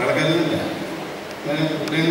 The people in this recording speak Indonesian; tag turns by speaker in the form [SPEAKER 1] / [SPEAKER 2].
[SPEAKER 1] നടക്കുന്നില്ല ഞാൻ